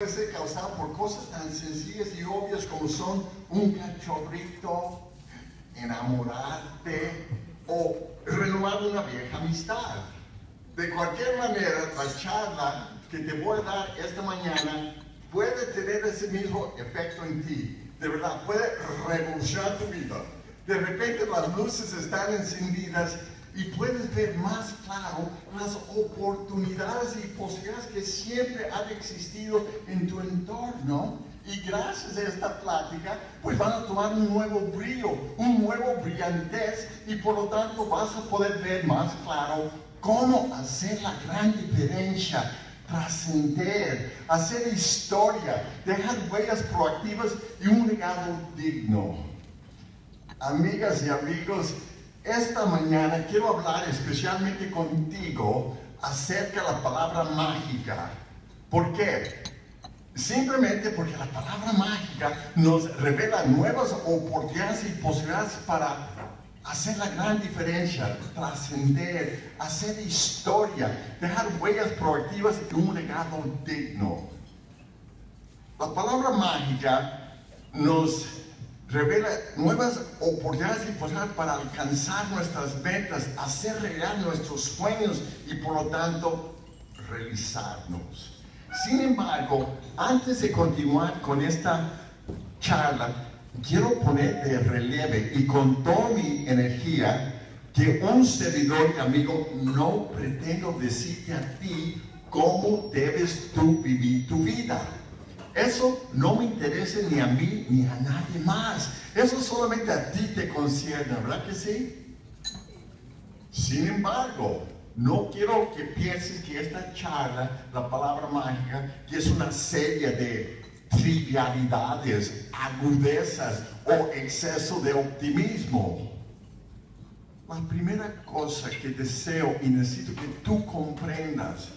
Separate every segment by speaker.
Speaker 1: puede ser causado por cosas tan sencillas y obvias como son un cachorrito, enamorarte o renovar una vieja amistad. De cualquier manera, la charla que te voy a dar esta mañana puede tener ese mismo efecto en ti. De verdad, puede revolucionar tu vida. De repente las luces están encendidas y puedes ver más claro las oportunidades y posibilidades que siempre han existido en tu entorno. Y gracias a esta plática, pues van a tomar un nuevo brillo, un nuevo brillantez y por lo tanto vas a poder ver más claro cómo hacer la gran diferencia trascender, hacer historia, dejar huellas proactivas y un legado digno. Amigas y amigos, esta mañana quiero hablar especialmente contigo acerca de la palabra mágica. ¿Por qué? Simplemente porque la palabra mágica nos revela nuevas oportunidades y posibilidades para hacer la gran diferencia, trascender, hacer historia, dejar huellas proactivas y un legado digno. La palabra mágica nos revela nuevas oportunidades y posibilidades para alcanzar nuestras metas, hacer realidad nuestros sueños y por lo tanto realizarnos. Sin embargo, antes de continuar con esta charla, quiero poner de relieve y con toda mi energía que un servidor y amigo no pretendo decirte a ti cómo debes tú vivir tu vida. Eso no me interesa ni a mí ni a nadie más. Eso solamente a ti te concierne, ¿verdad que sí? Sin embargo, no quiero que pienses que esta charla, la palabra mágica, que es una serie de trivialidades, agudezas o exceso de optimismo. La primera cosa que deseo y necesito que tú comprendas,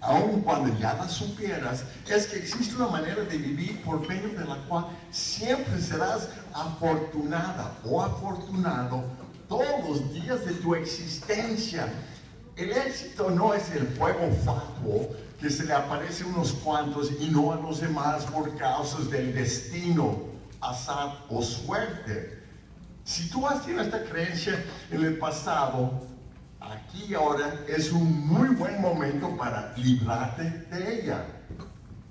Speaker 1: aun cuando ya la supieras, es que existe una manera de vivir por medio de la cual siempre serás afortunada o afortunado todos los días de tu existencia. El éxito no es el fuego fatuo que se le aparece a unos cuantos y no a los demás por causas del destino, azar o suerte. Si tú has tenido esta creencia en el pasado, aquí y ahora es un muy buen momento librarte de ella.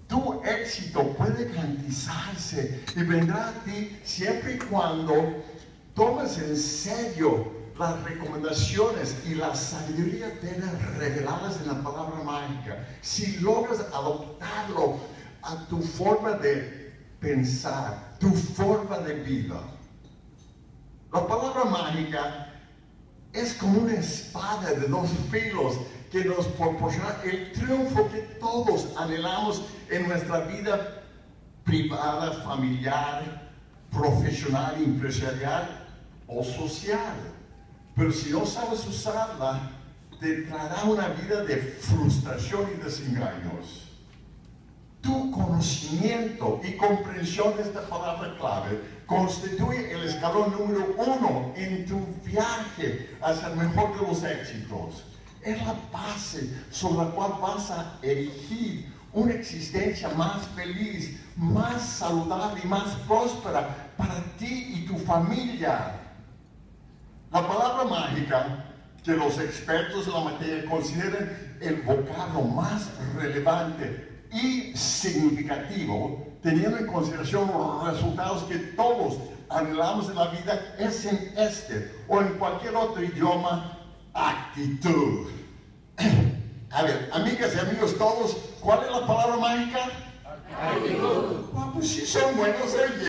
Speaker 1: Tu éxito puede garantizarse y vendrá a ti siempre y cuando tomes en serio las recomendaciones y la sabiduría reveladas en la palabra mágica, si logras adoptarlo a tu forma de pensar, tu forma de vida. La palabra mágica es como una espada de dos filos que nos proporciona el triunfo que todos anhelamos en nuestra vida privada, familiar, profesional, empresarial o social. Pero si no sabes usarla, te traerá una vida de frustración y desengaños. Tu conocimiento y comprensión de esta palabra clave constituye el escalón número uno en tu viaje hacia el mejor de los éxitos. Es la base sobre la cual vas a erigir una existencia más feliz, más saludable y más próspera para ti y tu familia. La palabra mágica que los expertos en la materia consideran el vocablo más relevante y significativo, teniendo en consideración los resultados que todos anhelamos en la vida, es en este o en cualquier otro idioma, actitud. A ver, amigas y amigos todos, ¿cuál es la palabra mágica? Actitud. Ah, pues sí son buenos ellos.